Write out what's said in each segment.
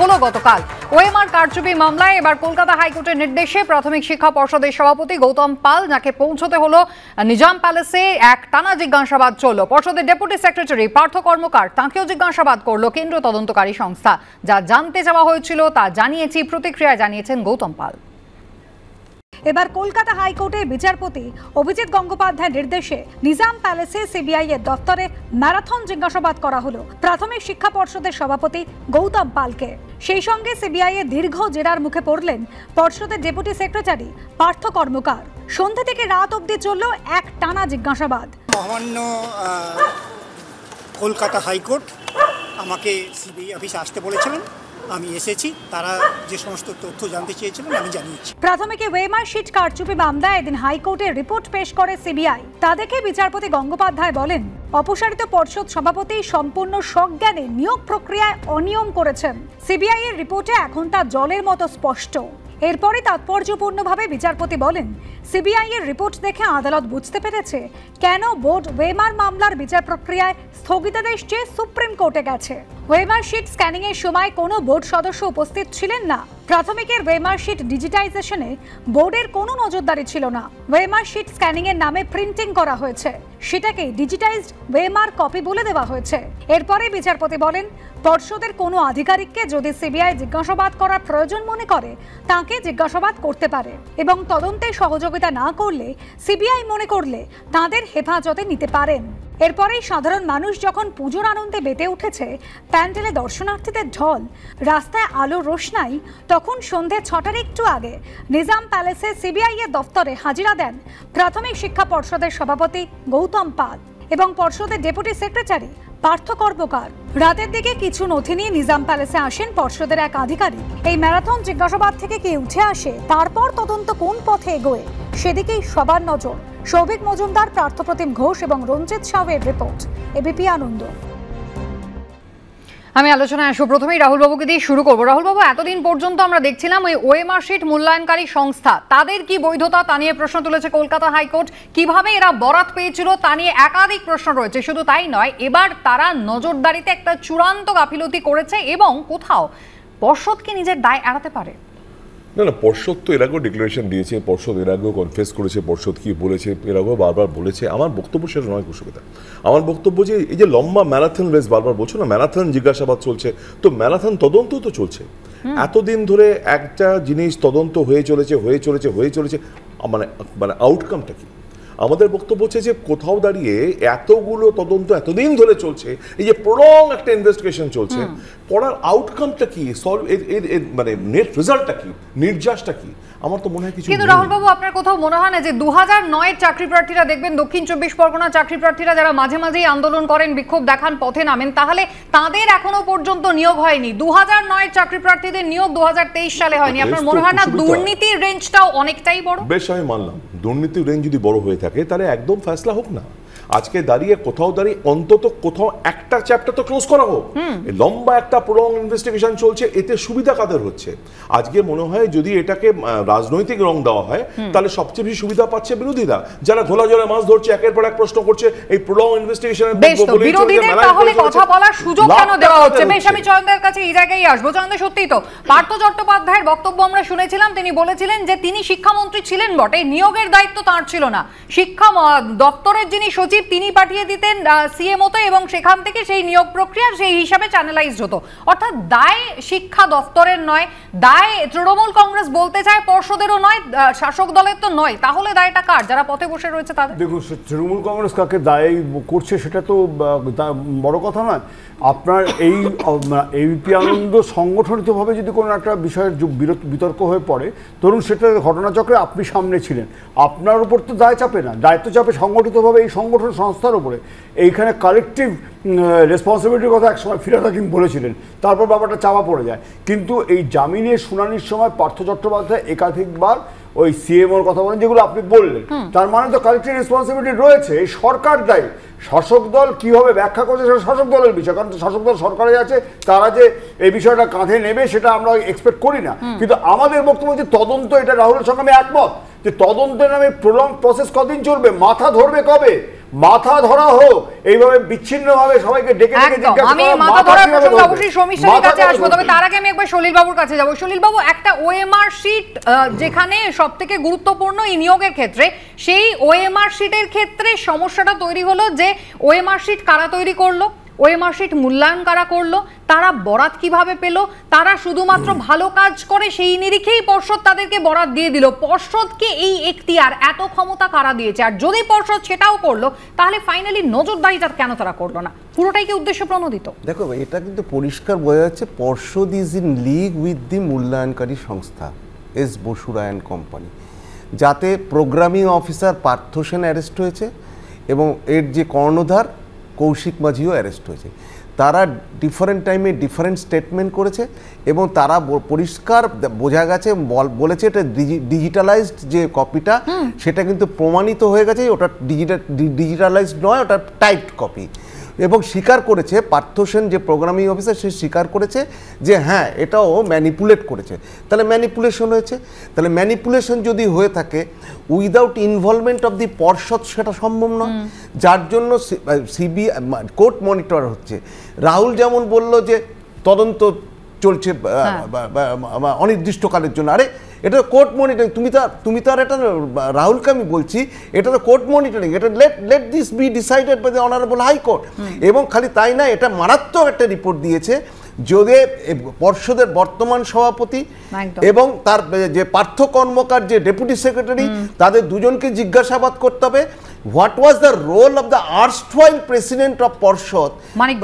হলো গতকাল। ওএমআর কারচুপি মামলায় এবার কলকাতা হাইকোর্টের নির্দেশে প্রাথমিক শিক্ষা পর্ষদের সভাপতি গৌতম পাল, যাকে পৌঁছতে হলো নিজাম প্যালেসে এক টানা জিজ্ঞাসাবাদ চলল। পর্ষদের ডেপুটি সেক্রেটারি, পার্থ কর্মকার, তাঁকেও জিজ্ঞাসাবাদ করল কেন্দ্র তদন্তকারী সংস্থা। যা জানতে চাওয়া হয়েছিল তা জানিয়েছি, প্রতিক্রিয়া জানিয়েছেন গৌতম পাল। এবার কলকাতা হাইকোর্টের বিচারপতি অভিজিৎ গঙ্গোপাধ্যায়ের নির্দেশে নিজাম প্যালেসে সিবিআই এর দফতরে ম্যারাথন জিজ্ঞাসাবাদ করা হলো প্রাথমিক শিক্ষা পর্ষদের সভাপতি গৌতম পালকে। সেই সঙ্গে সিবিআই এর দীর্ঘ জেরার মুখে পড়লেন পর্ষদের ডেপুটি সেক্রেটারি পার্থ কর্মকার। সন্ধ্যা থেকে রাত অবধি চলল এক টানা জিজ্ঞাসাবাদ। মহামান্য কলকাতা হাইকোর্ট আমাকে সিবিআই অফিসে আসতে বলেছিলেন। আমি এসেছি, তারা যে সমস্ত তথ্য জানতে চেয়েছিলেন, আমি জানিয়েছি। প্রাথমিকে ওয়েমার শিট কারচুপি মামলায় এদিন হাইকোর্টে রিপোর্ট পেশ করে সিবিআই। তা দেখে বিচারপতি গঙ্গোপাধ্যায় বলেন, অপসারিত পর্ষদ সভাপতি সম্পূর্ণ সজ্ঞানে নিয়োগ প্রক্রিয়ায় অনিয়ম করেছেন। সিবিআই এর রিপোর্টে এখন তা জলের মতো স্পষ্ট। এরপরে তাৎপর্যপূর্ণভাবে বিচারপতি বলেন সিবিআই এর রিপোর্ট দেখে আদালত বুঝতে পেরেছে কেন বোর্ড ওয়েমার মামলার বিচার প্রক্রিয়ায় স্থগিতাদেশ চেয়ে সুপ্রিম কোর্টে গেছে। ওয়েমার শিট স্ক্যানিং এর সময় কোনো বোর্ড সদস্য উপস্থিত ছিলেন না। প্রাথমিকের ওয়েমার শিট ডিজিটাইজেশনে বোর্ডের কোনো নজরদারি ছিল না। ওয়েমার শিট স্ক্যানিং এর নামে প্রিন্টিং করা হয়েছে। সেটাকে ডিজিটাইজড ওয়েমার কপি বলে দেওয়া হয়েছে। এরপরে বিচারপতি বলেন, পর্ষদের কোনো আধিকারিককে যদি সিবিআই জিজ্ঞাসাবাদ করার প্রয়োজন মনে করে, তাকে জিজ্ঞাসাবাদ করতে পারে এবং তদন্তে সহযোগিতা না করলে, সিবিআই মনে করলে তাদের হেফাজতে নিতে পারেন। এরপরেই সাধারণ মানুষ যখন পুজোর আনন্দে বেটে উঠেছে, প্যান্ডেলে দর্শনার্থীদের ঢল, রাস্তায় আলো রোশনাই, তখন সন্ধে ছটার একটু আগে নিজাম প্যালেসে সিবিআই এর দফতরে হাজিরা দেন প্রাথমিক শিক্ষা পর্ষদের সভাপতি গৌতম পাল এবং পর্ষদের ডেপুটি সেক্রেটারি পার্থ কর্মকার। রাতের দিকে কিছু নথি নিয়ে নিজাম প্যালেসে আসেন পর্ষদের এক আধিকারিক। এই ম্যারাথন জিজ্ঞাসাবাদ থেকে কে উঠে আসে, তারপর তদন্ত কোন পথে এগোয়, সেদিকেই সবার নজর। সৌভিক মজুমদার, পার্থপ্রতিম ঘোষ এবং রঞ্জিত সাহের রিপোর্ট। এবিপি আনন্দ। আমি আলোচনায় আসব। প্রথমেই রাহুলবাবুকে দিয়ে শুরু করব। রাহুলবাবু, এতদিন পর্যন্ত আমরা দেখছিলাম ওই ওএমআর শিট মূল্যায়নকারী সংস্থা। তাদের কি বৈধতা তা নিয়ে প্রশ্ন তুলেছে কলকাতা হাইকোর্ট। কীভাবে এরা বরাত পেয়েছিল তা নিয়ে একাধিক প্রশ্ন রয়েছে। শুধু তাই নয়, এবার তারা নজরদারিতে একটা চূড়ান্ত গাফিলতি করেছে এবং কোথাও পর্ষদকে নিজের দায় এড়াতে পারে? না না পর্ষদ তো এর আগেও ডিক্লারেশন দিয়েছে পর্ষদ এর আগেও কনফেস করেছে পর্ষদ কি বলেছে এর আগেও বারবার বলেছে। আমার বক্তব্য সেটা নয় কুসুমিতা। আমার বক্তব্য যে এই যে লম্বা ম্যারাথন রেস বারবার বলছো না ম্যারাথন জিজ্ঞাসাবাদ চলছে তো ম্যারাথন তদন্ত তো চলছে। এতদিন ধরে একটা জিনিস তদন্ত হয়ে চলেছে হয়ে চলেছে হয়ে চলেছে মানে মানে আউটকামটা কি? আমাদের বক্তব্য হচ্ছে যে কোথাও দাঁড়িয়ে এতগুলো তদন্ত এতদিন ধরে চলছে এই যে প্রলং একটা ইনভেস্টিগেশন চলছে পড়ার আউটকামটা কি? সলভ এর মানে নেট রেজাল্টটা কি? নির্যাসটা কি? আমার তো মনে হয় কিছু কিন্তু নেই। রাহুলবাবু আপনার কোথাও মনে হয় না যে দু হাজার চাকরি প্রার্থীরা দেখবেন দক্ষিণ চব্বিশ পরগনা চাকরি প্রার্থীরা যারা মাঝে মাঝেই আন্দোলন করেন বিক্ষোভ দেখান পথে নামেন তাহলে তাদের এখনও পর্যন্ত নিয়োগ হয়নি। দু হাজার চাকরি প্রার্থীদের নিয়োগ দু হাজার তেইশ সালে হয়নি। আপনার মনে হয় না দুর্নীতির রেঞ্জটাও অনেকটাই বড়? বেশ আমি মানলাম। দুর্নীতির রেঞ্জ যদি বড় হয়ে থাকে তাহলে একদম ফ্যাসলা হোক না। আজকে দাঁড়িয়ে কোথাও দাঁড়িয়ে অন্তত কোথাও একটা চ্যাপ্টার তো ক্লোজ করা হোক। লম্বা একটা প্রলং ইনভেস্টিগেশন চলছে এতে সুবিধা কাদের হচ্ছে? আজকে মনে হয় যদি এটাকে রাজনৈতিক রং দেওয়া হয় তাহলে সবচেয়ে বেশি সুবিধা পাচ্ছে বিরোধীরা। যারা ঘোলা জলে মাছ ধরছে একের পর এক প্রশ্ন করছে এই প্রলং ইনভেস্টিগেশনের বিরোধীদের তাহলে কথা বলার সুযোগ কেন দেওয়া হচ্ছে? বেশ আমি চয়নদের কাছে এই জায়গায় আসব। চয়নদের সত্যিই তো পার্থ চট্টোপাধ্যায়ের বক্তব্য আমরা শুনেছিলাম তিনি বলেছিলেন যে তিনি শিক্ষামন্ত্রী ছিলেন বটে নিয়োগের দায়িত্ব তার ছিল না। শিক্ষা দপ্তরের যিনি সচিব তিনি পাঠিয়ে দিতেন সিএমওতে এবং সেখান থেকে সেই নিয়োগ প্রক্রিয়া সেই হিসাবে চ্যানেলাইজড হতো। অর্থাৎ দায় শিক্ষা দফতরের নয়, দায় তৃণমূল কংগ্রেস বলতে চায় পর্ষদেরও নয় শাসক দলের তো নয়। তাহলে দায়টা কার? যারা পথে বসে রয়েছে তাদের। দেখুন তৃণমূল কংগ্রেস কাকে দায়ী করছে সেটা তো বড় কথা নয়। আপনার এই এবিপি আনন্দ সংগঠনিতভাবে যদি কোনো একটা বিষয়ের বিতর্ক হয়ে পড়ে, ধরুন সেটা ঘটনাচক্রে আপনি সামনে ছিলেন। আপনার উপর তো দায় চাপে না। দায়িত্ব চাপে সংগঠিতভাবে এই সংগঠন সংস্থার উপরে। এইখানে কালেকটিভ রেসপন্সিবিলিটির কথা একসময় ফিরাদ হাকিম বলেছিলেন। তারপর ব্যাপারটা চাপা পড়ে যায়। কিন্তু এই জামিনের শুনানির সময় পার্থ চট্টোপাধ্যায় একাধিকবার ওই সিএমওর কথা বলেন যেগুলো আপনি বললেন। তার মানে তো কালেক্টিভ রেসপন্সিবিলিটি রয়েছে এই সরকার দায়ী। শাসক দল কীভাবে ব্যাখ্যা করছে সেটা শাসক দলের বিষয় কারণ শাসক দল সরকারে আছে তারা যে এই বিষয়টা কাঁধে নেবে সেটা আমরা এক্সপেক্ট করি না। কিন্তু আমাদের বক্তব্য যে তদন্ত এটা রাহুলের সঙ্গে আমি একমত যে তদন্তের নামে প্রলং প্রসেস কদিন চলবে মাথা ধরবে কবে? মাথা ধরা হোক এইভাবে বিচ্ছিন্নভাবে সবাইকে ডেকে ডেকে আমি মাথা ধরার প্রসঙ্গে অবশ্যই সমীর কাছে আসব তবে তার আগে আমি একবার সলিল বাবুর কাছে যাব। সলিল বাবু একটা ওএমআর শিট যেখানে সব থেকে গুরুত্বপূর্ণ এই নিয়োগের ক্ষেত্রে সেই ওএমআর শিটের ক্ষেত্রে সমস্যাটা তৈরি হলো যে ওএমআর শিট কারা তৈরি করল? ওএমআর শিট মূল্যায়ন কারা করল? তারা বরাত কীভাবে পেল? তারা শুধুমাত্র ভালো কাজ করে সেই নিরিখেই পর্ষদ তাদেরকে বরাত দিয়ে দিল। পর্ষদকে এই এখতিয়ার? এত ক্ষমতা কারা দিয়েছে? আর যদি পর্ষদ সেটাও করল, তাহলে ফাইনালি নজরদারিটা কেন তারা করল না? পুরোটাই কি উদ্দেশ্য প্রণোদিত? দেখো, এটা কিন্তু পরিষ্কার বোঝা যাচ্ছে পর্ষদ is in league with the মূল্যায়নকারী সংস্থা এস বসুরায়ন কোম্পানি যাতে programming officer Partha Sen arrest হয়েছে এবং এর যে কর্ণধার কৌশিক মাঝিও অ্যারেস্ট হয়েছে। তারা ডিফারেন্ট টাইমে ডিফারেন্ট স্টেটমেন্ট করেছে এবং তারা পরিষ্কার বোঝা গেছে বল- বলেছে এটা ডিজিটালাইজড যে কপিটা সেটা কিন্তু প্রমাণিত হয়ে গেছে ওটা ডিজিটাল ডিজিটালাইজড নয় ওটা টাইপড কপি এবং স্বীকার করেছে পার্থ সেন যে প্রোগ্রামিং অফিসার সে স্বীকার করেছে যে হ্যাঁ এটাও ম্যানিপুলেট করেছে। তাহলে ম্যানিপুলেশন হয়েছে। তাহলে ম্যানিপুলেশন যদি হয়ে থাকে উইদাউট ইনভলভমেন্ট অফ দি পর্ষদ সেটা সম্ভব নয়। যার জন্য সিবিআই কোর্ট মনিটর হচ্ছে। রাহুল যেমন বলল যে তদন্ত চলছে বা- অনির্দিষ্টকালের জন্য। আরে এটা তো কোর্ট মনিটরিং তুমি তো তুমি তো আর এটা রাহুলকে আমি বলছি এটা তো কোর্ট মনিটরিং এটা let let this be decided by the honourable high court এবং খালি তাই না এটা মারাত্মক একটা রিপোর্ট দিয়েছে যদি পর্ষদের বর্তমান সভাপতি এবং তার যে পার্থ কর্মকার যে ডেপুটি সেক্রেটারি তাদের দুজনকে জিজ্ঞাসাবাদ করতে হবে। What was the role of the erstwhile president of পর্ষদ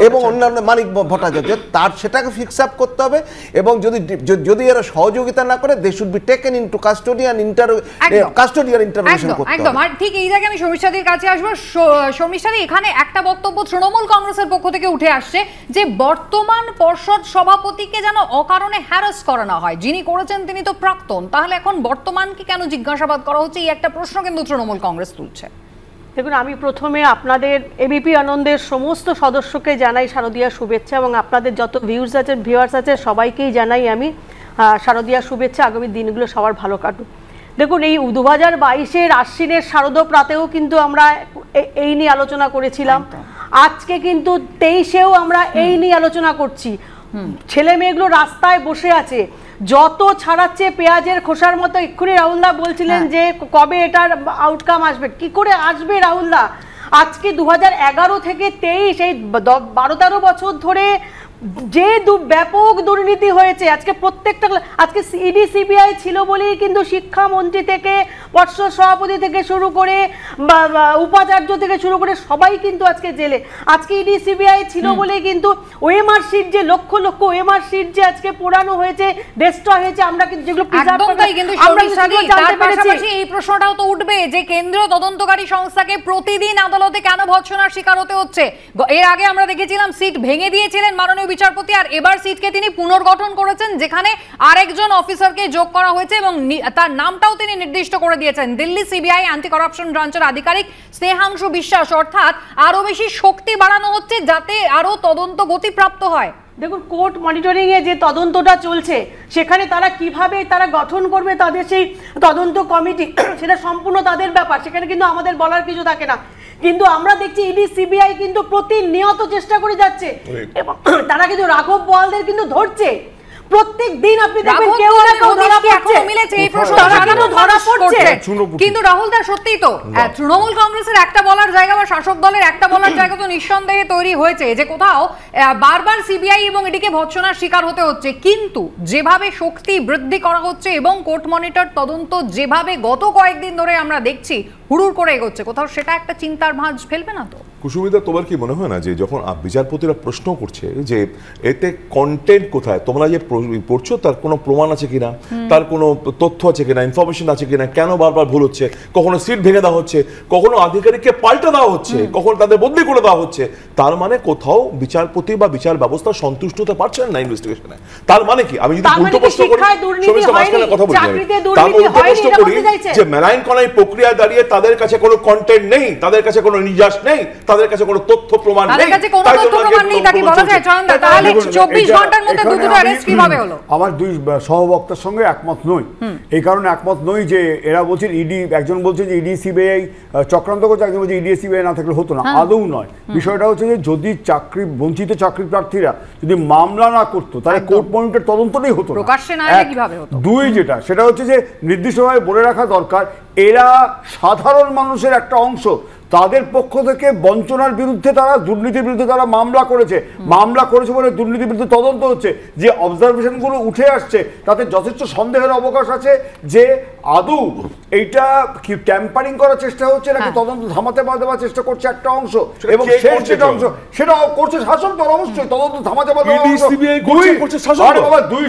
এবং অন্যান্য মানিক ভট্টাচার্য তার সেটাকে ফিক্স আপ করতে হবে এবং যদি যদি- এরা সহযোগিতা না করে they should be taken into custodian inter custodian intervention করতে একদম। আর ঠিক এই জায়গায় আমি সমীক্ষাদির কাছে আসব। সমীক্ষাদি এখানে একটা বক্তব্য তৃণমূল কংগ্রেসের পক্ষ থেকে উঠে আসছে যে বর্তমান পর্ষদ সভাপতিকে যেন অকারণে হ্যারাস করা না হয়। যিনি করেছেন তিনি তো প্রাক্তন। তাহলে এখন বর্তমানকে কেন জিজ্ঞাসাবাদ করা হচ্ছে? এই একটা প্রশ্ন কিন্তু তৃণমূল কংগ্রেস তুলছে। দেখুন আমি প্রথমে আপনাদের এবিপি আনন্দের সমস্ত সদস্যকে জানাই শারদীয়া শুভেচ্ছা এবং আপনাদের যত ভিউজ আছে ভিউয়ার্স আছে সবাইকেই জানাই আমি শারদীয়া শুভেচ্ছা। আগামী দিনগুলো সবার ভালো কাটুক। দেখুন এই দু হাজার বাইশের আশ্বিনের শারদপ্রাতেও কিন্তু আমরা এই নিয়ে আলোচনা করেছিলাম। আজকে কিন্তু তেইশেও আমরা এই নিয়ে আলোচনা করছি। ছেলে মেয়েগুলো রাস্তায় বসে আছে। যত ছাড়াচ্ছে পেঁয়াজের খোসার মতো এক্ষুনি রাহুলদা বলছিলেন যে কবে এটার আউটকাম আসবে? কি করে আসবে রাহুলদা? আজকে দু হাজার এগারো থেকে তেইশ এই বারো তেরো বছর ধরে যে দু- ব্যাপক দুর্নীতি হয়েছে আজকে প্রত্যেকটা আজকে ইডি সিবিআই ছিল বলেই কিন্তু শিক্ষামন্ত্রী থেকে পর্ষদ সভাপতি থেকে শুরু করে উপাচার্য থেকে শুরু করে সবাই কিন্তু আজকে জেলে। আজকে ইডি সিবিআই ছিল বলেই কিন্তু ওএমআর শিট যে লক্ষ লক্ষ ওএমআর শিট যে আজকে পোড়ানো হয়েছে ডেস্ট্রয় হয়েছে আমরা কিন্তু যেগুলো এই প্রশ্নটাও তো উঠবে যে কেন্দ্রীয় তদন্তকারী সংস্থাকে প্রতিদিন আদালতে কেন ভৎসনার শিকার হতে হচ্ছে? এর আগে আমরা দেখেছিলাম সিট ভেঙে দিয়েছিলেন মাননীয় বিচারপতি আর এবার সিটকে তিনি পুনর্গঠন করেছেন, যেখানে আরেকজন অফিসারকে যোগ করা হয়েছে এবং তার নামটাও তিনি নির্দিষ্ট করে দিয়েছেন। দিল্লি সিবিআই অ্যান্টি করাপশন ব্রাঞ্চের আধিকারিক স্নেহাংশু বিশ্বাস, অর্থাৎ আরও বেশি শক্তি বাড়ানো হচ্ছে যাতে আরও তদন্ত গতিপ্রাপ্ত হয়। দেখুন কোর্ট মনিটরিংয়ে এ যে তদন্তটা চলছে সেখানে তারা কীভাবে তারা গঠন করবে তাদের সেই তদন্ত কমিটি সেটা সম্পূর্ণ তাদের ব্যাপার সেখানে কিন্তু আমাদের বলার কিছু থাকে না। কিন্তু আমরা দেখছি ইডি সিবিআই কিন্তু প্রতিনিয়ত চেষ্টা করে যাচ্ছে। এবং তারা কিন্তু রাঘব বোয়ালদের কিন্তু ধরছে। প্রত্যেক দিন আপনি দেখবেন কেউ না কেউ ধরা পড়ছে। মিলেছে এই প্রশ্ন তারা ধরা পড়ছে? কিন্তু রাহুল দা সত্যিই তো তৃণমূল কংগ্রেসের একটা বলার জায়গা বা শাসক দলের একটা বলার জায়গা তো নিঃসন্দেহে তৈরি হয়েছে যে কোথাও আহ, বারবার সিবিআই এবং এটিকে ভৎসনার শিকার হতে হচ্ছে। কিন্তু যেভাবে শক্তি বৃদ্ধি করা হচ্ছে এবং কোর্ট মনিটর তদন্ত যেভাবে গত কয়েকদিন ধরে আমরা দেখছি হুড়ুর করে এগোচ্ছে। কোথাও সেটা একটা চিন্তার ভাঁজ ফেলবে না তো? কুসুমিতা তোমার কি মনে হয় না যে যখন বিচারপতিরা প্রশ্ন করছে যে এতে কন্টেন্ট কোথায় তোমরা যে পড়ছো তার কোনো প্রমাণ আছে কিনা? তার কোনো তথ্য আছে কিনা? ইনফরমেশন আছে কিনা? কেন বারবার ভুল হচ্ছে? কখনো সিট ভেঙে দেওয়া হচ্ছে? কখনো আধিকারিককে পাল্টে দেওয়া হচ্ছে? কখনো তাদের বদলি করে দেওয়া হচ্ছে? তার মানে কোথাও বিচারপতি বা বিচার ব্যবস্থা সন্তুষ্ট হতে পারছেন না ইনভেস্টিগেশনে তার মানে কি? আমি যদি মানে উল্টো প্রশ্ন করি? কথা বলি। তার উল্টো প্রশ্ন করি যে মেলাইন কনাই প্রক্রিয়া দাঁড়িয়ে তাদের কাছে কোনো কন্টেন্ট নেই তাদের কাছে কোনো নির্যাস নেই তাদের কাছে কোনো তথ্য প্রমাণ তাদের নেই কাছে কোনো তথ্য প্রমাণ নেই তাকে বলা যায়। চয়নদা তাহলে দেখুন, চব্বিশ এটা- ঘণ্টার মধ্যে দুটো অ্যারেস্ট কীভাবে হলো? আমার দুই সহবক্তার সঙ্গে একমত নই। এই কারণে একমত নই যে এরা বলছেন ইডি একজন বলছে যে ইডি সিবিআই চক্রান্ত করছে একজন বলছে ইডি সিবিআই না থাকলে হতো না আদৌ নয়। বিষয়টা হচ্ছে যে যদি চাকরি বঞ্চিত চাকরি প্রার্থীরা যদি মামলা না করতো তাহলে। কোর্ট পয়েন্টের তদন্তটাই হতো না। দুই যেটা সেটা হচ্ছে যে নির্দিষ্টভাবে বলে রাখা দরকার এরা সাধারণ মানুষের একটা অংশ তাদের পক্ষ থেকে বঞ্চনার বিরুদ্ধে তারা দুর্নীতির বিরুদ্ধে তারা মামলা করেছে মামলা করেছে বলে দুর্নীতির বিরুদ্ধে তদন্ত হচ্ছে যে অবজারভেশনগুলো উঠে আসছে তাতে যথেষ্ট সন্দেহের অবকাশ আছে যে আদৌ এইটা কি ট্যাম্পারিং করার চেষ্টা হচ্ছে নাকি হ্যাঁ। তদন্ত থামাতে বা দেওয়ার চেষ্টা করছে একটা অংশ এবং করছে অংশ সেটা করছে শাসন দল অবশ্যই তদন্ত থামাতে বা দেওয়ার অংশ। করছে, দুই- শাসন দল। বাবা দুই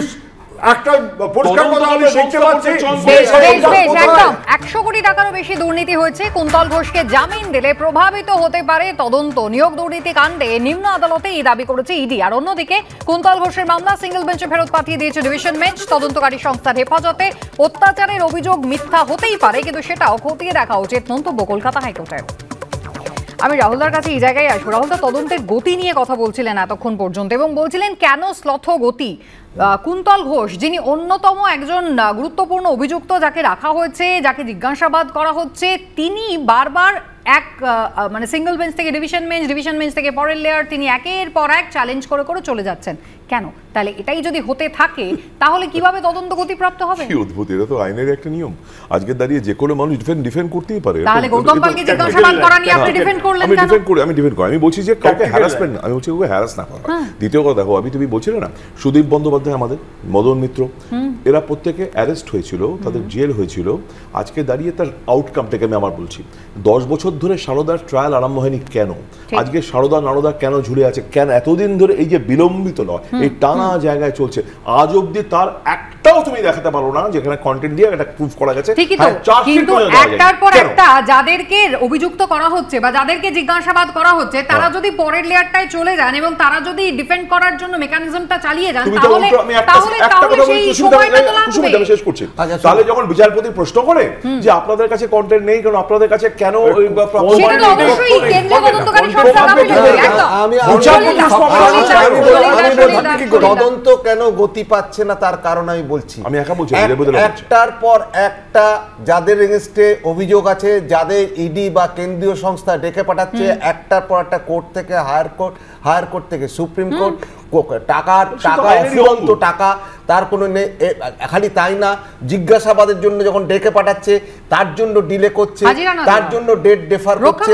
একটা পরিষ্কার কথা তদন্তকারী দেখতে পাচ্ছি। করছে, চয়ন বেশ করছে। বেশ বেশ কোথায়? একদম। একশো কোটি টাকারও বেশি দুর্নীতি হয়েছে। কুন্তল ঘোষকে জামিন দিলে প্রভাবিত হতে পারে তদন্ত। নিয়োগ দুর্নীতি কাণ্ডে নিম্ন আদালতে এই দাবি করেছে ইডি। আর অন্যদিকে কুন্তল ঘোষের মামলা সিঙ্গেল বেঞ্চে ফেরত পাঠিয়ে দিয়েছে ডিভিশন বেঞ্চ। তদন্তকারী সংস্থার হেফাজতে অত্যাচারের অভিযোগ মিথ্যা হতেই পারে কিন্তু সেটাও খতিয়ে দেখা উচিত। মন্তব্য কলকাতা হাইকোর্টের। আমি রাহুলদার কাছে এই জায়গায় আসব। রাহুলদা তদন্তের গতি নিয়ে কথা বলছিলেন এতক্ষণ পর্যন্ত এবং বলছিলেন, কেন স্লথ গতি? কুন্তল ঘোষ, যিনি অন্যতম একজন গুরুত্বপূর্ণ অভিযুক্ত যাকে রাখা হয়েছে, যাকে জিজ্ঞাসাবাদ করা হচ্ছে, তিনি বারবার এক মানে সিঙ্গল বেঞ্চ থেকে ডিভিশন বেঞ্চ ডিভিশন বেঞ্চ থেকে পরের লেয়ার তিনি একের পর এক চ্যালেঞ্জ করে করে চলে যাচ্ছেন। কেন? তাহলে এটাই যদি হতে থাকে তাহলে কীভাবে তদন্ত গতিপ্রাপ্ত হবে? কি অদ্ভুত এটা তো আইনের একটা নিয়ম। আজকে দাঁড়িয়ে যে কোনো মানুষ ডিফেন্ড ডিফেন্ড করতেই পারে। তাহলে গৌতম পালকে জিজ্ঞাসাবাদ করা নিয়ে আপনি হ্যাঁ। ডিফেন্ড করলেন আমি ডিফেন্ড করি আমি ডিফেন্ড করি। আমি বলছি যে কাউকে হ্যারাসমেন্ট আমি বলছি কাউকে হ্যারাস না করা। দ্বিতীয় কথা দেখো আমি তুমি বলছিলে না সুদীপ বন্দ্যোপাধ্যায় আমাদের মদন মিত্র এরা প্রত্যেকে অ্যারেস্ট হয়েছিল তাদের জেল হয়েছিল। আজকে দাঁড়িয়ে তার আউটকামটাকে আমি আমার বলছি দশ বছর ধরে সারদার ট্রায়াল আরম্ভ হয়নি কেন? আজকে সারদা নারদা কেন ঝুলে আছে? কেন? এতদিন ধরে এই যে বিলম্বিত নয়। এই টানা জায়গায় চলছে। আজ অব্দি তার একটাও তুমি দেখাতে পারো না যেখানে কন্টেন্ট দিয়ে একটা প্রুফ করা গেছে ঠিকই তো হ্যাঁ, কিন্তু। একটার পর একটা যাদেরকে অভিযুক্ত করা হচ্ছে বা যাদেরকে জিজ্ঞাসাবাদ করা হচ্ছে তারা হ্যাঁ। যদি পরের লেয়ারটায় চলে যান এবং তারা যদি ডিফেন্ড করার জন্য মেকানিজমটা চালিয়ে যান তাহলে তাহলে তাহলে সেই সময়টা তো লাগবে আমি শেষ করছি আচ্ছা, তাহলে যখন বিচারপতি প্রশ্ন করে যে আপনাদের কাছে কন্টেন্ট নেই কারণ আপনাদের কাছে কেন সেটা তো অবশ্যই কেন্দ্রীয় তদন্তকারী সংস্থা। আমি আমি। তদন্ত কেন গতি পাচ্ছে না তার কারণ আমি বলছি। আমি একা বলছি একটার পর একটা যাদের রেজিস্টে অভিযোগ আছে যাদের ইডি বা কেন্দ্রীয় সংস্থা ডেকে পাঠাচ্ছে একটার পর একটা কোর্ট থেকে হায়ার কোর্ট হায়ার কোর্ট থেকে সুপ্রিম কোর্ট টাকার টাকা অফুরন্ত টাকা তার কোনো নেই খালি তাই না জিজ্ঞাসাবাদের জন্য যখন ডেকে পাঠাচ্ছে তার জন্য ডিলে করছে তার জন্য ডেট ডেফার করছে।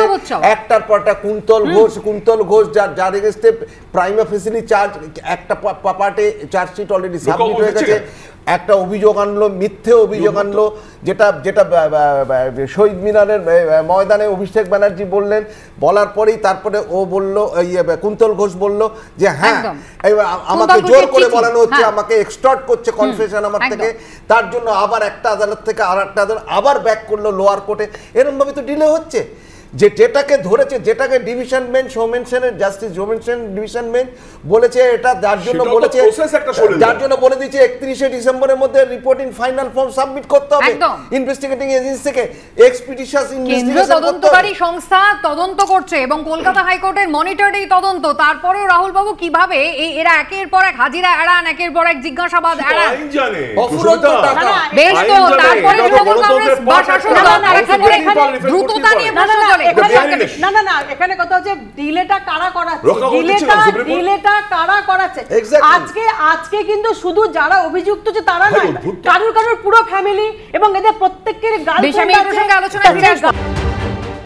একটার পর একটা কুন্তল ঘোষ কুন্তল ঘোষ যার যার এগেস্টে প্রাইমা ফেসিলি চার্জ একটা পার্টে চার্জশিট অলরেডি সাবমিট হয়ে গেছে। একটা অভিযোগ আনলো মিথ্যে অভিযোগ আনলো যেটা যেটা শহীদ মিনারের ময়দানে অভিষেক ব্যানার্জি বললেন বলার পরেই তারপরে ও বলল কুন্তল ঘোষ বলল যে হ্যাঁ আমাকে জোর করে বলানো হচ্ছে হ্যাঁ। আমাকে এক্সটর্ট করছে কনফেশন আমার থেকে তার জন্য আবার একটা আদালত থেকে আর একটা আদালত আবার ব্যাক করল লোয়ার কোর্টে এরকম ভাবে তো ডিলে হচ্ছে? যে যেটাকে ধরেছে যেটাকে ডিভিশন বেঞ্চ হোমেনশনের জাস্টিস হোমেনশন ডিভিশন বেঞ্চ বলেছে এটা যার জন্য বলেছে যার জন্য বলে দিয়েছে একত্রিশে ডিসেম্বরের মধ্যে রিপোর্টিং ফাইনাল ফর্ম সাবমিট করতে হবে। ইনভেস্টিগেটিং এজেন্সি থেকে এক্সপিডিশাস ইনভেস্টিগেশন তদন্তকারী সংস্থা তদন্ত করছে এবং কলকাতা হাইকোর্টের মনিটর এই তদন্ত। তারপরেও রাহুল বাবু কীভাবে এই এরা একের পর এক হাজিরা এড়ান একের পর এক জিজ্ঞাসাবাদ এড়ান? জানে অফুরন্ত টাকা। বেশ তো তারপরে তৃণমূল কংগ্রেস বা শাসক দল করে দ্রুততা নিয়ে প্রশ্ন না, তোলে এখানে- এটা বেআইনি। না না না এখানে কথা হচ্ছে ডিলেটা কারা করাচ্ছে? রক্ষা করতে দিচ্ছে ডিলেটা না, Supreme Court। ডিলেটা কারা করাচ্ছে? আজকে আজকে কিন্তু শুধু যারা অভিযুক্ত যে তারা নয় কারুর কারুর পুরো ফ্যামিলি এবং এদের প্রত্যেকের বেশ আমি এই প্রসঙ্গে আলোচনায় ফিরে আসব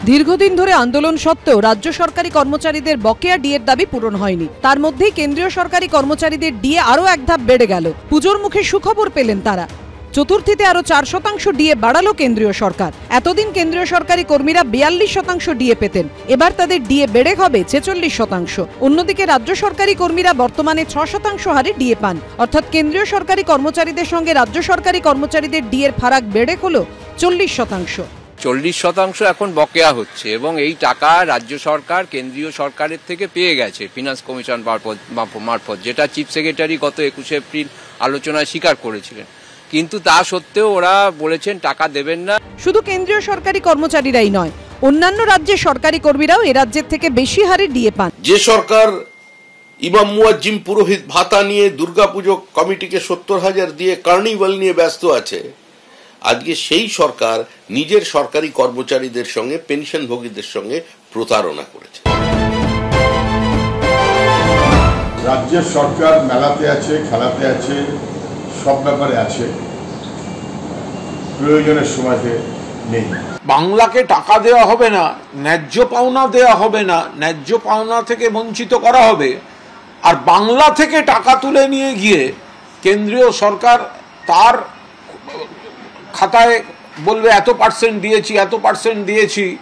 দীর্ঘদিন ধরে আন্দোলন সত্ত্বেও রাজ্য সরকারি কর্মচারীদের বকেয়া ডিএর দাবি পূরণ হয়নি। তার মধ্যেই কেন্দ্রীয় সরকারি কর্মচারীদের ডিএ আরও এক ধাপ বেড়ে গেল। পুজোর মুখে সুখবর পেলেন তারা। চতুর্থীতে আরও চার শতাংশ ডিএ বাড়ালো কেন্দ্রীয় সরকার। এতদিন কেন্দ্রীয় সরকারি কর্মীরা বিয়াল্লিশ শতাংশ ডিএ পেতেন। এবার তাদের ডিএ বেড়ে হবে ছেচল্লিশ শতাংশ। অন্যদিকে রাজ্য সরকারি কর্মীরা বর্তমানে ছ শতাংশ হারে ডিএ পান। অর্থাৎ কেন্দ্রীয় সরকারি কর্মচারীদের সঙ্গে রাজ্য সরকারি কর্মচারীদের ডিএর ফারাক বেড়ে হলো চল্লিশ শতাংশ। চল্লিশ শতাংশ এখন বকেয়া হচ্ছে এবং এই টাকা রাজ্য সরকার, কেন্দ্রীয় সরকারের থেকে পেয়ে গেছে ফিনান্স কমিশন মারফত- যেটা চিফ সেক্রেটারি গত একুশে এপ্রিল আলোচনায় স্বীকার করেছিলেন। কিন্তু তা সত্ত্বেও ওরা বলেছেন টাকা দেবেন না। শুধু কেন্দ্রীয় সরকারি কর্মচারীরাই নয় অন্যান্য রাজ্যের সরকারি কর্মীরাও এ রাজ্যের থেকে বেশি হারে ডিএ পান। যে সরকার ইমাম মুয়াজ্জিম পুরোহিত ভাতা নিয়ে দুর্গাপুজো কমিটিকে সত্তর হাজার দিয়ে কার্নিভাল নিয়ে ব্যস্ত আছে আজকে সেই সরকার নিজের সরকারি কর্মচারীদের সঙ্গে পেনশনভোগীদের সঙ্গে প্রতারণা করেছে। রাজ্যের সরকার মেলাতে আছে খেলাতে আছে সব ব্যাপারে আছে। প্রয়োজনের সময়তে নেই। বাংলাকে টাকা দেওয়া হবে না, ন্যায্য পাওনা দেওয়া হবে না, ন্যায্য পাওনা থেকে বঞ্চিত করা হবে। আর বাংলা থেকে টাকা তুলে নিয়ে গিয়ে কেন্দ্রীয় সরকার তার খাতায় বলবে, এত পার্সেন্ট দিয়েছি, এত পার্সেন্ট দিয়েছি।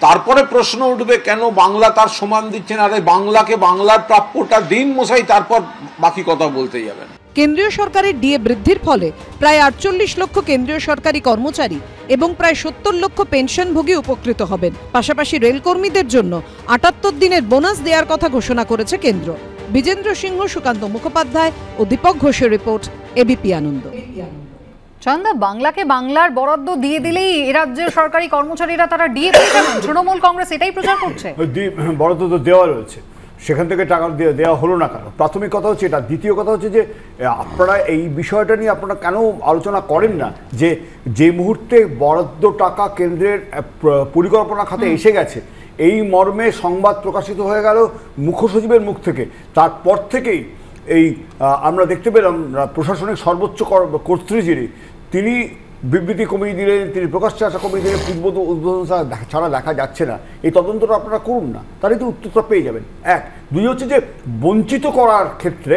তারপরে প্রশ্ন উঠবে, কেন বাংলা তার সমান দিচ্ছে না? আরে বাংলাকে বাংলার প্রাপ্যটা দিন মশাই, তারপর বাকি কথা বলতে যাবেন। কেন্দ্রীয় সরকারের ডিএ বৃদ্ধির ফলে প্রায় আটচল্লিশ লক্ষ কেন্দ্রীয় সরকারি কর্মচারী এবং প্রায় সত্তর লক্ষ পেনশনভোগী উপকৃত হবেন। পাশাপাশি রেলকর্মীদের জন্য আটাত্তর দিনের বোনাস দেওয়ার কথা ঘোষণা করেছে কেন্দ্র। বিজেন্দ্র সিংহ সুকান্ত মুখোপাধ্যায় ও দীপক ঘোষের রিপোর্ট এবিপি আনন্দ। চন্দা বাংলাকে বাংলার বরাদ্দ দিয়ে দিলেই এ রাজ্যের সরকারি কর্মচারীরা তারা ডিএ তৃণমূল কংগ্রেস এটাই প্রচার করছে। বরাদ্দ তো দেওয়া রয়েছে। সেখান থেকে টাকা দিয়ে- দেওয়া হলো না কেন? প্রাথমিক কথা হচ্ছে এটা। দ্বিতীয় কথা হচ্ছে যে আপনারা এই বিষয়টা নিয়ে আপনারা কেন আলোচনা করেন না যে যে মুহূর্তে বরাদ্দ টাকা কেন্দ্রের পরিকল্পনা খাতে এসে গেছে এই মর্মে সংবাদ প্রকাশিত হয়ে গেল মুখ্য সচিবের মুখ থেকে। তারপর থেকেই এই আমরা দেখতে পেলাম প্রশাসনিক সর্বোচ্চ কর- কর্ত্রী যিনি তিনি বিবৃতি কমিয়ে দিলেন তিনি প্রকাশ্যে আসা কমিয়ে দিলেন উদ্বোধন উদ্বোধন ছাড়া দেখা- যাচ্ছে না। এই তদন্তটা আপনারা করুন না তাহলে তো উত্তরটা পেয়ে যাবেন। এক দুই হচ্ছে যে বঞ্চিত করার ক্ষেত্রে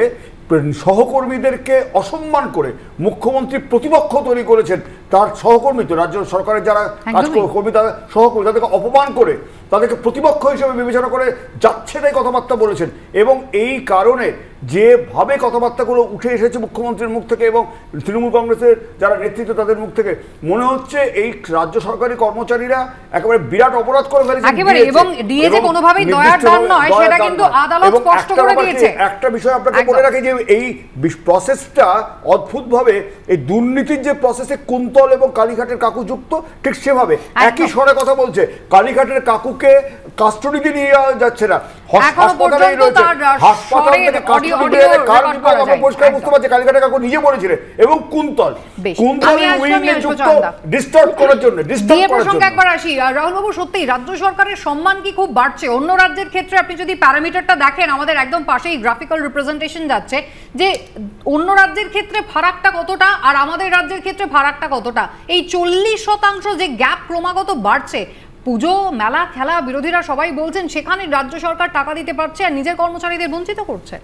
সহকর্মীদেরকে অসম্মান করে মুখ্যমন্ত্রী প্রতিপক্ষ তৈরি করেছেন তার সহকর্মী তো রাজ্য সরকারের যারা কাজ কর্মী তাদের সহকর্মী তাদেরকে অপমান করে তাদেরকে প্রতিপক্ষ হিসেবে বিবেচনা করে যাচ্ছে তাই কথাবার্তা বলেছেন। এবং এই কারণে যেভাবে কথাবার্তাগুলো উঠে এসেছে মুখ্যমন্ত্রীর মুখ থেকে এবং তৃণমূল কংগ্রেসের যারা নেতৃত্ব তাদের মুখ থেকে মনে হচ্ছে এই রাজ্য সরকারি কর্মচারীরা একেবারে বিরাট অপরাধ করে ফেলেছে একেবারে, এবং দিয়ে যে কোনোভাবেই দয়ার দান নয়, সেটা কিন্তু আদালত স্পষ্ট একটা করে দিয়েছে। একটা বিষয় আপনাকে বলে রাখি যে এই প্রসেসটা অদ্ভুতভাবে এই দুর্নীতির যে প্রসেসে কুন্তল এবং কালীঘাটের কাকু যুক্ত ঠিক সেভাবে। একই স্বরে কথা বলছে কালীঘাটের কাকুকে কাস্টডিতে নিয়ে যাওয়া যাচ্ছে না। হাসপাতালেই রয়েছে। হাসপাতাল থেকে audio- কাস্টডিতে audio এনে কার record বিপদ করা আমরা পরিষ্কার বুঝতে পারছি কালীঘাটের কাকু নিজে বলেছিলেন এবং কুন্তল। বেশ। কুন্তল আমি আসব, উইং আমি এ আসব, যুক্ত ডিস্টার্ব করার জন্য ডিস্টার্ব করার জন্য। একবার আসি। আর রাহুলবাবু সত্যি রাজ্য সরকারের সম্মান কি খুব বাড়ছে? অন্য রাজ্যের ক্ষেত্রে আপনি যদি প্যারামিটারটা দেখেন আমাদের একদম পাশেই গ্রাফিক্যাল রিপ্রেজেন্টেশন যাচ্ছে যে অন্য রাজ্যের ক্ষেত্রে ফারাকটা কতটা আর আমাদের রাজ্যের ক্ষেত্রে ফারাকটা কতটা? এই চল্লিশ শতাংশ যে গ্যাপ ক্রমাগত বাড়ছে পুজো মেলা খেলা বিরোধীরা সবাই বলছেন সেখানে রাজ্য সরকার টাকা দিতে পারছে আর নিজের কর্মচারীদের বঞ্চিত করছে।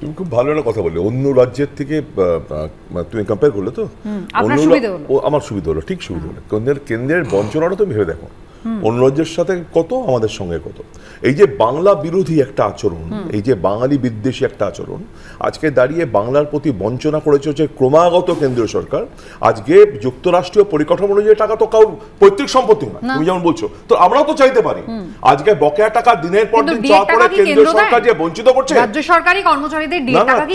তুমি খুব ভালো একটা কথা বললে। অন্য রাজ্যের থেকে তুমি কম্পেয়ার করলে তো? হলো। আমার সুবিধা হলো ঠিক সুবিধা হলো। কেন্দ্রের বঞ্চনাটা তুমি ভেবে দেখো। অন্য রাজ্যের সাথে কত আমাদের সঙ্গে কত। এই যে বাংলা বিরোধী একটা আচরণ এই যে বাঙালি বিদ্বেষী একটা আচরণ আজকে দাঁড়িয়ে বাংলার প্রতি বঞ্চনা করেছে হচ্ছে ক্রমাগত কেন্দ্রীয় সরকার। আজকে যুক্তরাষ্ট্রীয় পরিকাঠামো অনুযায়ী টাকা তো কাউ পৈতৃক সম্পত্তি না। তুমি যেমন বলছো। তো আমরাও তো চাইতে পারি। আজকে বকেয়া টাকা দিনের পর দিন ডিএ চাওয়া করে কেন্দ্রীয় কেন্দ্র সরকার যে বঞ্চিত করছে। রাজ্য সরকারি কর্মচারীদের ডিএ টাকা কি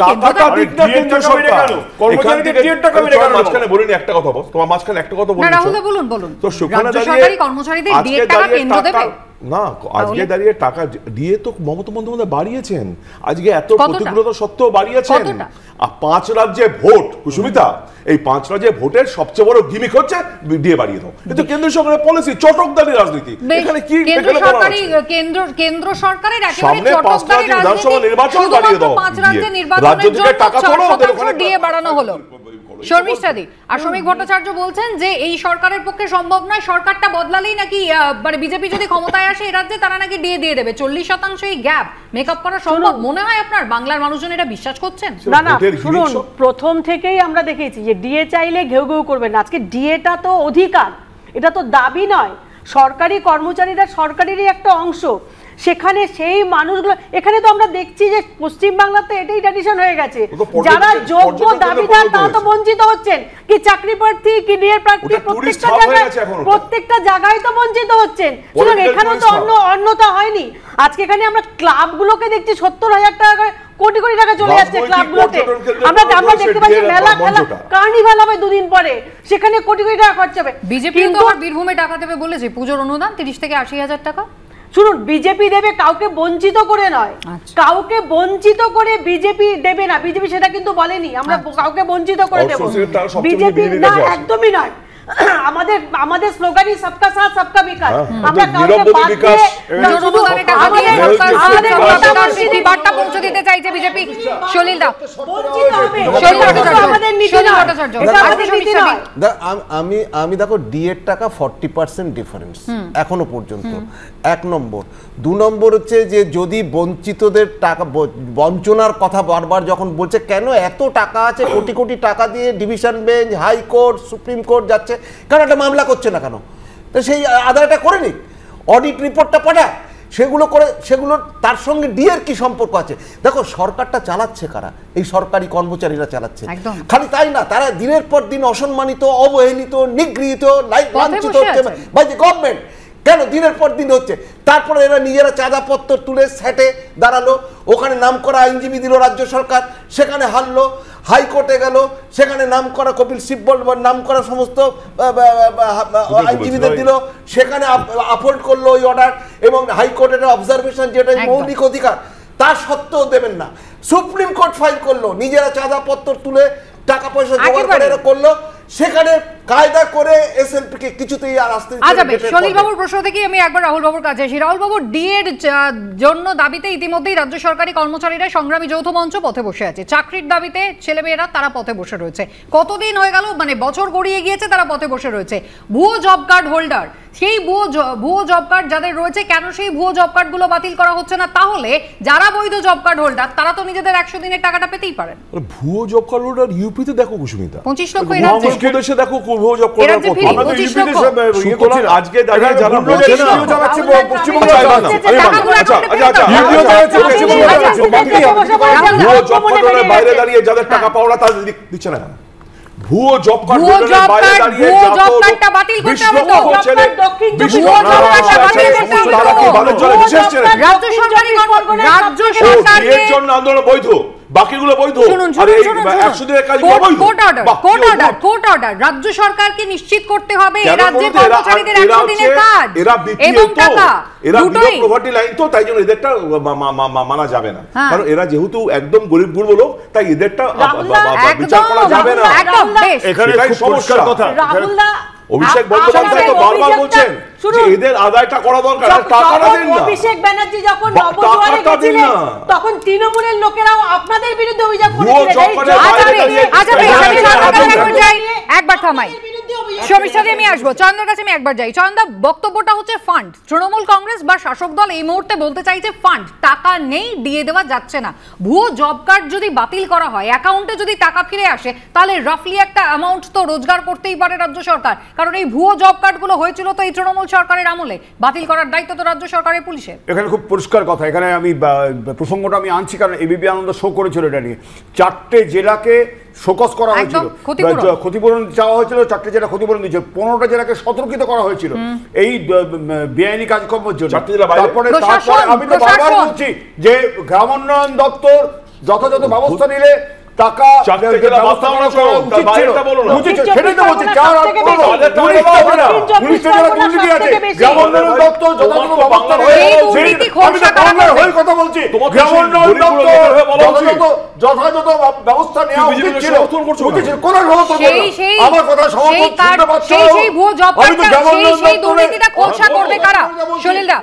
কেন্দ্র সরকার। কর্মচারীদের ডিএর টাকা মেরে গেল। মাঝখানে বলিনি একটা কথা বল তোমার মাঝখানে একটা কথা না রাহুল বলুন বলুন। তো সেখানে দাঁড়িয়ে সরকারি কর্মচারীদের আজকে দাঁড়িয়ে না আজকে দাঁড়িয়ে টাকা দিয়ে তো মমতা বন্দ্যোপাধ্যায় বাড়িয়েছেন। আজকে এত প্রতিকূলতা সত্ত্বেও বাড়িয়েছেন। পাঁচ রাজ্যে ভোট কুসুমিতা এই পাঁচ রাজ্যে ভোটের সবচেয়ে বড় গিমিক হচ্ছে দিয়ে বাড়িয়ে দাও। কিন্তু কেন্দ্র সরকারের পলিসি চটকদারি রাজনীতি। এখানে কি কেন্দ্র সরকারি কেন্দ্র কেন্দ্র সরকারের সামনে পাঁচ চটকদারি রাজ্যে বিধানসভা নির্বাচন বাড়িয়ে দাও। পাঁচ রাজ্যে নির্বাচনের জন্য টাকা ডিএ বাড়ানো হলো। শর্মিষ্ঠাদি আর শ্রমিক ভট্টাচার্য বলছেন যে এই সরকারের পক্ষে সম্ভব নয় সরকারটা বদলালেই নাকি মানে বিজেপি যদি ক্ষমতায় আসে এই রাজ্যে তারা নাকি দিয়ে দিয়ে দেবে। চল্লিশ শতাংশ এই গ্যাপ মেকআপ করা সম্ভব? মনে হয় আপনার বাংলার মানুষজন এটা বিশ্বাস করছেন? না না শুনুন প্রথম থেকেই আমরা দেখেছি যে ডিএ চাইলে ঘেউ ঘেউ করবেন না। আজকে ডিএটা তো অধিকার এটা তো দাবি নয়। সরকারি কর্মচারীরা সরকারেরই একটা অংশ। সেখানে সেই মানুষগুলো এখানে তো আমরা দেখছি যে পশ্চিম বাংলাতে এটাই ট্র্যাডিশন হয়ে গেছে। যারা যোগ্য দাবিদার তারা তো বঞ্চিত হচ্ছেন। কি চাকরি প্রার্থী কি ডিএর প্রার্থী প্রত্যেকটা জায়গায়। প্রত্যেকটা জায়গায় তো বঞ্চিত হচ্ছেন। সুতরাং Political এখানে তো অন্য অন্যতা হয়নি। আজকে এখানে আমরা ক্লাবগুলোকে দেখছি সত্তর হাজার টাকা করে কোটি কোটি টাকা চলে যাচ্ছে ক্লাবগুলোতে। আমরা আমরা দেখতে পাচ্ছি মেলা খেলা। কার্নিভাল হবে দুদিন পরে। সেখানে কোটি কোটি টাকা খরচ হবে। বিজেপি তো কিন্তু আবার বীরভূমে টাকা দেবে বলেছে। পুজোর অনুদান তিরিশ থেকে আশি হাজার টাকা। শুনুন বিজেপি দেবে কাউকে বঞ্চিত করে নয়। আচ্ছা। কাউকে বঞ্চিত করে বিজেপি দেবে না। বিজেপি সেটা কিন্তু বলেনি। আমরা কাউকে বঞ্চিত করে দেবো। বিজেপি না একদমই নয়। আমাদের আমাদের স্লোগানই সবকা সাথ সবকা বিকাশ। হ্যাঁ, আমরা কাউকে বাদ বিকাশ, দিয়ে- আমাদের- মন্ত্রী বার্তা পৌঁছে দিতে চাইছে বিজেপি। সলিল দা আমি আমি দেখো ডি এর টাকা ফর্টি পার্সেন্ট ডিফারেন্স এখনও পর্যন্ত। এক নম্বর। দু নম্বর হচ্ছে যে যদি বঞ্চিতদের টাকা বঞ্চনার কথা বারবার যখন বলছে কেন এত টাকা আছে? কোটি কোটি টাকা দিয়ে division bench high court supreme court যাচ্ছে কেন একটা মামলা করছে না কেন? তো সেই আদায়টা করে নিক অডিট রিপোর্টটা পাঠা সেগুলো করে সেগুলোর তার সঙ্গে ডিএর কি সম্পর্ক আছে? দেখো সরকারটা চালাচ্ছে কারা? এই সরকারি কর্মচারীরা চালাচ্ছে। খালি তাই না তারা দিনের পর দিন অসম্মানিত অবহেলিত নিগৃহীত লাঞ্ছিত হচ্ছে। বাই দি গভর্নমেন্ট কেন দিনের পর দিন হচ্ছে? তারপরে এরা নিজেরা চাঁদাপত্র তুলে সেটে দাঁড়াল ওখানে নাম করা আইনজীবী দিল রাজ্য সরকার সেখানে হারলো হাইকোর্টে গেল সেখানে নাম করা কপিল সিব্বল বা নাম করা সমস্ত আইনজীবীদের দিল সেখানে আপোল্ড করল ওই অর্ডার এবং হাইকোর্টের অবজারভেশন যেটা মৌলিক অধিকার তা সত্ত্বেও দেবেন না। সুপ্রিম কোর্ট ফাইল করল নিজেরা চাঁদাপত্র তুলে টাকা পয়সা জোগাড় করে করল সেখানে কায়দা করে কিছুতেই আর আসতে আচ্ছা সলিল বাবুর প্রশ্ন থেকে আমি একবার রাহুল বাবুর কাছে আসি। রাহুল বাবু জন্য দাবিতে ইতিমধ্যেই রাজ্য সরকারি কর্মচারীরা সংগ্রামী যৌথ মঞ্চ পথে বসে আছে। চাকরির দাবিতে ছেলেমেয়েরা তারা পথে বসে রয়েছে। কতদিন হয়ে গেল? মানে বছর গড়িয়ে গিয়েছে তারা পথে বসে রয়েছে। ভুয়ো জব কার্ড হোল্ডার সেই ভুয়ো ভুয়ো জব কার্ড যাদের রয়েছে কেন সেই ভুয়ো জব কার্ডগুলো বাতিল করা হচ্ছে না? তাহলে যারা বৈধ জব কার্ড হোল্ডার তারা তো নিজেদের একশো দিনের টাকাটা পেতেই পারেন ভুয়ো জব কার্ড হোল্ডার ইউপিতে দেখো কুসুমিতা। পঁচিশ লক্ষ দেখো ভুয়ো জব এ কার্ড রাজ্যে ভিড়, আমাদের পঁচিশ ইউপিতে লক্ষ। সব, আহ, ইয়ে। আজকে দাঁড়িয়ে যারা বলছে না, পশ্চিমবঙ্গ আচ্ছা, আচ্ছা, আচ্ছা, ইউপিও। পশ্চিমবঙ্গ বাকি ভুয়ো জব বাইরে দাঁড়িয়ে যাদের টাকা হ্যাঁ। পাওয়া তাদের দিচ্ছে না। ভুয়ো জব কার্ড বাইরে দাঁড়িয়ে যত জব লোক- কার্ডটা বাতিল করতে হবে তো। ছেলে, দক্ষিণ বিশ চব্বিশ লক্ষ পরগনা টাকা বাতিল করতে হবে তারা কি ভালো চলে, বিশেষ রাজ্য সরকারি রাজ্য ও, জন্য আন্দোলন বৈধ। বাকিগুলো বৈধ। শুনুন শুনুন একশো দিনের কাজ court order court order court order রাজ্য সরকারকে নিশ্চিত করতে হবে এই রাজ্যের কর্মচারীদের একশো দিনের কাজ এরা এবং টাকা। এরা দুটোই। প্রপার্টি লাইন তো তাই জন্য এদেরটা মানা যাবে না। হ্যাঁ। কারণ এরা যেহেতু একদম গরিব গুরব লোক তাই এদেরটা বা- রাহুল বা- দা, বা- বিচার করা যাবে না। এখানে সেটাই খুব পরিষ্কার সমস্যা। কথা। রাহুল দা অভিষেক বন্দ্যোপাধ্যায় তো বারবার বলছেন যে এদের আদায়টা করা দরকার টাকাটা দিন না। অভিষেক ব্যানার্জি যখন গেছিলেন তখন তৃণমূলের লোকেরাও আপনাদের বিরুদ্ধে অভিযোগ ভুয়ো করেছিলেন। আমি একবার থামাই। সমীর সাথে আমি আসব চন্দ্রের কাছে আমি একবার যাই। চন্দা বক্তব্যটা হচ্ছে ফান্ড তৃণমূল কংগ্রেস বা শাসক দল এই মুহূর্তে বলতে চাইছে ফান্ড টাকা নেই দিয়ে দেওয়া যাচ্ছে না। ভুয়ো জব কার্ড যদি বাতিল করা হয় অ্যাকাউন্টে যদি টাকা ফিরে আসে তাহলে রাফলি একটা অ্যামাউন্ট তো রোজগার করতেই পারে রাজ্য সরকার। কারণ এই ভুয়ো জব কার্ডগুলো হয়েছিল তো এই তৃণমূল সরকারের আমলে। বাতিল করার দায়িত্ব তো রাজ্য সরকারের পুলিশের। এখানে খুব পরিষ্কার কথা। এখানে আমি প্রসঙ্গটা আমি আনছি কারণ এবিপি আনন্দ শো করেছিল এটা নিয়ে। চারটে জেলাকে শোকস করা হয়েছিল ক্ষতিপূরণ। চাওয়া হয়েছিল চারটে জেলা ক্ষতিপূরণ দিয়েছে পনেরোটা জেলাকে সতর্কিত করা হয়েছিল এই বেআইনি কাজকর্মের জন্য? তারপরে তারপরে আমি তো বারবার বলছি যে গ্রামোন্নয়ন দপ্তর যথাযথ ব্যবস্থা নিলে টাকা চারটে জেলা ব্যবস্থা বাদ করা করো, উচিত তার ছিল। বাইরেটা বলো না। উচিত ছিল। দক্ষিণ সেটাই তো বলছি চব্বিশ চার আর পরগনা পনেরো, সবথেকে বেশি। উনিশটা জেলা, দক্ষিণ চব্বিশ উনিশটা জেলা পরগনা দুর্নীতি আছে। সবথেকে বেশি। গ্রামোন্নয়ন দপ্তর যথাযথ ব্যবস্থা নিলে- কথা বলছি যথাযথ ব্যবস্থা নেওয়া উচিত ছিল। উচিত ছিল। কোনো সমর্থন সেই করো না। সেই আমার কথা সমর্থন শুনতে পাচ্ছ সেই সেই ভুয়ো জব আমি তো কার্ডটা সেই গ্রামোন্নয়ন সেই দপ্তরে- দুর্নীতিটা খোলসা করবে কারা? সলিলদা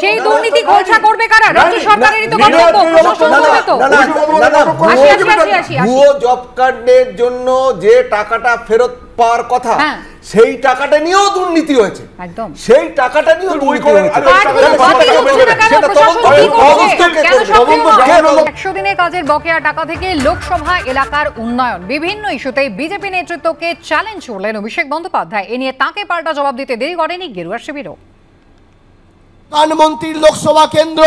সেই দুর্নীতি খোলসা করবে কারা? রাজ্য সরকারেরই তো কর্তব্য প্রশাসন না, না, করবে তো। না, না, না, না, আসি, ভুয়ো- আসি, আসি, আসি, আসি। ভুয়ো জব কার্ডের জন্য যে টাকাটা ফেরত পাওয়ার কথা হ্যাঁ। সেই টাকাটা নিয়েও দুর্নীতি হয়েছে। সেই টাকাটা নিয়েও একশো দিনের কাজের বকেয়া টাকা থেকে লোকসভা এলাকার উন্নয়ন, বিভিন্ন ইস্যুতে বিজেপি নেতৃত্বকে চ্যালেঞ্জ করলেন অভিষেক বন্দ্যোপাধ্যায়। এ নিয়ে তাকে পাল্টা জবাব দিতে দেরি করেনি গেরুয়া শিবিরও। প্রধানমন্ত্রীর লোকসভা কেন্দ্র,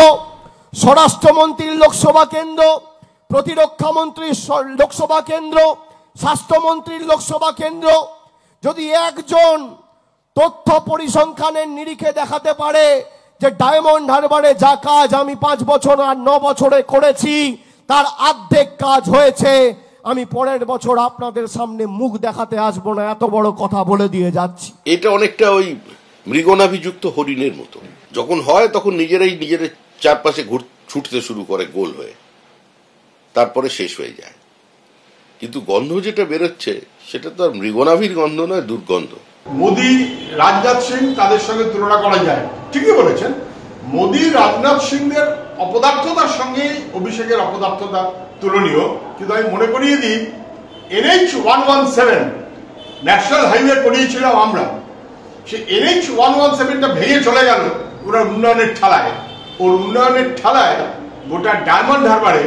স্বরাষ্ট্রমন্ত্রীর লোকসভা কেন্দ্র, প্রতিরক্ষা মন্ত্রীর লোকসভা কেন্দ্র, স্বাস্থ্যমন্ত্রীর লোকসভা কেন্দ্র, যদি একজন তথ্য পরিসংখ্যানের নিরিখে দেখাতে পারে যে ডায়মন্ড হারবারে যা কাজ আমি পাঁচ বছর আর ন বছরে করেছি তার অর্ধেক কাজ হয়েছে। আমি পরের বছর আপনাদের সামনে মুখ দেখাতে আসব না এত বড় কথা বলে দিয়ে যাচ্ছি। এটা অনেকটা ওই মৃগনাভিযুক্ত হরিণের মতো। যখন হয় তখন নিজেরাই নিজেদের চারপাশে ঘুর ছুটতে শুরু করে গোল হয়ে। তারপরে শেষ হয়ে যায়। কিন্তু গন্ধ যেটা বেরোচ্ছে সেটা তো আর মৃগনাভির গন্ধ নয় দুর্গন্ধ। মোদি রাজনাথ সিং তাদের সঙ্গে তুলনা করা যায়। ঠিকই বলেছেন। মোদি রাজনাথ সিংদের অপদার্থতার সঙ্গে অভিষেকের অপদার্থতা তুলনীয়। কিন্তু আমি মনে করিয়ে দিই NH one one seven national highway করিয়েছিলাম আমরা। সে এনএইচ ওয়ান ওয়ান সেভেনটা ভেঙে চলে গেল ওরা উন্নয়নের ঠালায়। ওর উন্নয়নের ঠালায় গোটা ডায়মন্ড হারবারে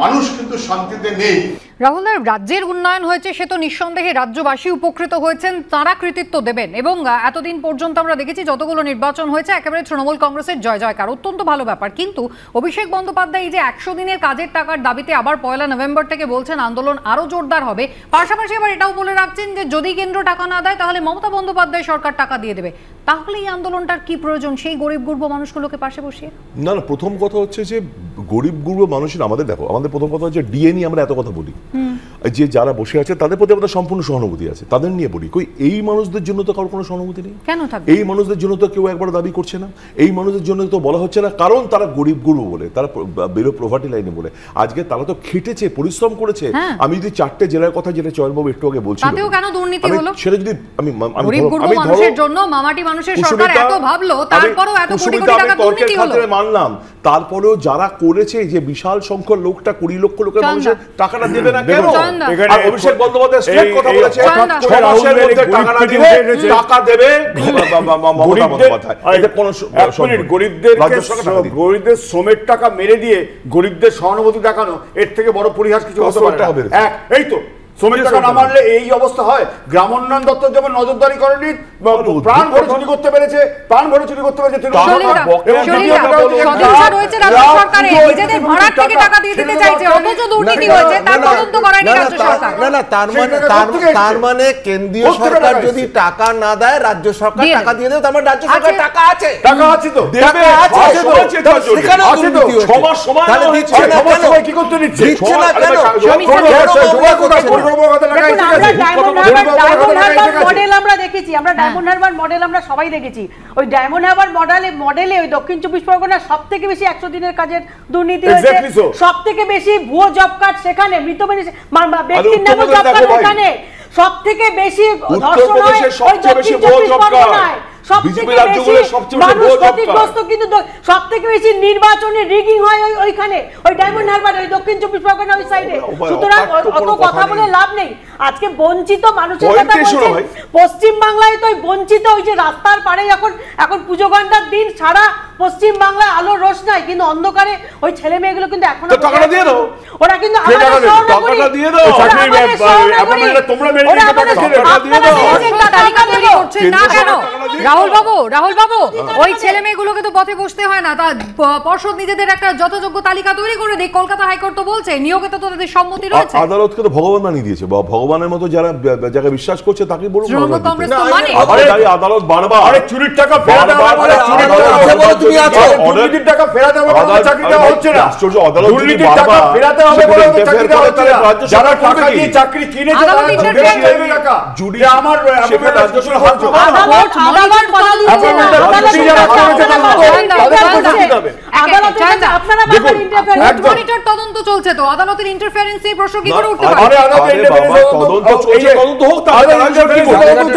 মানুষ কিন্তু শান্তিতে নেই। রাহুল দেব রাজ্যের উন্নয়ন হয়েছে, সে তো নিঃসন্দেহে রাজ্যবাসী উপকৃত হয়েছেন, তারা কৃতিত্ব দেবেন। এবং এতদিন পর্যন্ত আমরা দেখেছি যতগুলো নির্বাচন হয়েছে, একেবারে তৃণমূল কংগ্রেসের জয় জয়কার। অত্যন্ত ভালো ব্যাপার। কিন্তু অভিষেক বন্দ্যোপাধ্যায় এই যে একশো দিনের কাজের টাকার দাবিতে আবার পয়লা নভেম্বর থেকে বলছেন, আন্দোলন আরও জোরদার হবে। পাশাপাশি আবার এটাও বলে রাখছেন যে, যদি কেন্দ্র টাকা না দেয়, তাহলে মমতা বন্দ্যোপাধ্যায় সরকার টাকা দিয়ে দেবে। তাহলে এই আন্দোলনটার কি প্রয়োজন? সেই গরিব গুর্ব মানুষগুলোকে পাশে বসিয়ে? না না, প্রথম কথা হচ্ছে যে, গরিব গুরু মানুষের আমাদের দেখো, আমাদের প্রথম কথা হচ্ছে ডিএ নিয়ে আমরা এত কথা বলি। যে যারা বসে আছে তাদের প্রতি আমাদের সম্পূর্ণ সহানুভূতি আছে। তাদের নিয়ে বলি কই এই মানুষদের জন্য তো কারোর কোনো সহানুভূতি নেই। কেন থাকবে? এই মানুষদের জন্য তো কেউ একবার দাবি করছে না। এই মানুষদের জন্য তো বলা হচ্ছে না কারণ তারা গরিব গুরু বলে তারা বেরো প্রভার্টি লাইনে বলে। আজকে তারা তো খেটেছে পরিশ্রম করেছে। হ্যাঁ। আমি যদি চারটে জেলার কথা যেটা চয়নবাবু একটু আগে বলছিল। তাতেও কেন দুর্নীতি হলো? সেটা যদি আমি আমি আমি মানুষের জন্য মামাটি মানুষের সরকার এত ভাবলো তারপরও এত কোটি কোটি টাকা দুর্নীতি হলো। মানলাম। তারপরেও যারা করেছে যে বিশাল সংখ্যক লোকটা কুড়ি লক্ষ লোকের। মানুষের টাকাটা দেবে না কেন? আর অভিষেক বন্দ্যোপাধ্যায় স্ট্রেট কথা বলেছে। মধ্যে টাকা দেবে মমতা গরিবদের বন্দ্যোপাধ্যায়। কোনো শ্রমের টাকা মেরে দিয়ে গরিবদের সহানুভূতি দেখানো এর থেকে বড় পরিহাস কিছু হতে পারে এক এই তো শ্রমের যে টাকা না এই অবস্থা হয় গ্রামোন্নয়ন দপ্তর যেমন নজরদারি করেনি প্রাণ ভরে চুরি করতে পেরেছে প্রাণ ভরে চুরি করতে পেরেছে তার মানে মানে কেন্দ্রীয় সরকার যদি টাকা না দেয় রাজ্য সরকার টাকা দিয়ে দেবে তার মানে রাজ্য সরকার টাকা আছে টাকা আছে তো দেবে, আছে তো। সবার সমান কি করতে দিচ্ছে? দিচ্ছে না কেন? ডায়মন্ড হারবার? মডেল আমরা দেখেছি আমরা ডায়মন্ড হারবার মডেল আমরা সবাই দেখেছি। ওই ডায়মন্ড হারবার মডেলে মডেলে ওই দক্ষিণ চব্বিশ পরগনা সব থেকে বেশি একশো দিনের কাজের দুর্নীতি হয়েছে। সব থেকে বেশি ভুয়ো জব কার্ড সেখানে মৃত ব্যক্তির নামে জব কার্ড ভাই। সব থেকে বেশি ধর্ষণ হয় ওই দক্ষিণ চব্বিশ পরগনায়। সব BJP থেকে বেশি মানুষ। ক্ষতিগ্রস্ত কিন্তু সব থেকে বেশি নির্বাচনী রিগিং হয় ওই- ওইখানে ওই ডায়মন্ড হারবার ওই দক্ষিণ চব্বিশ পরগনা ওই সাইডে সুতরাং অত কথা বলে লাভ নেই। আজকে বঞ্চিত মানুষের কথা বলছেন পশ্চিম বাংলায় তো বঞ্চিত ওই যে রাস্তার পাড়ে যখন এখন পুজো ঘণ্টার দিন সারা পশ্চিম বাংলায় আলো রোশ নাই। কিন্তু অন্ধকারে ওই ছেলে মেয়েগুলো কিন্তু এখনও টাকাটা দিয়ে দাও। ওরা কিন্তু তোমরা দাও। দাও। রাহুল বাবু রাহুল বাবু ওই ছেলে মেয়েগুলোকে তো পথে বসতে হয় না। তা পর্ষদ নিজেদের একটা যথাযোগ্য তালিকা তৈরি করে দিই কলকাতা হাইকোর্ট তো বলছে নিয়োগে তো তাদের সম্মতি রয়েছে। আদালতকে তো ভগবান বানিয়ে দিয়েছে। বা ভগবানের মতো যারা যাকে বিশ্বাস করছে তাকে বলুন তৃণমূল ভগবান কংগ্রেস তো না, মানে আরে তাই আদালত বারবার আরে চুরির টাকা ফেরাতে হবে বারবার বলে চুরির টাকা আছে বলে তুমি আছো। দুর্নীতির টাকা ফেরাতে হবে বলে চাকরি দেওয়া হচ্ছে না। আশ্চর্য, আদালত যদি দুর্নীতির টাকা ফেরাতে হবে বলে তো চাকরি দেওয়া হচ্ছে না। যারা টাকা দিয়ে চাকরি কিনেছে তারা টাকা যে আমার সেখানে রাজ্য সরকার মনিটর তদন্ত চলছে তো। আদালতের প্রশ্ন কি করে উঠতে পারে। তদন্ত-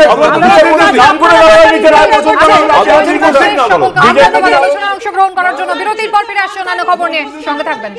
চলছে, তদন্ত হোক, অংশগ্রহণ করার জন্য বিরতির পর ফিরে আসছে অন্যান্য খবর নিয়ে সঙ্গে থাকবেন।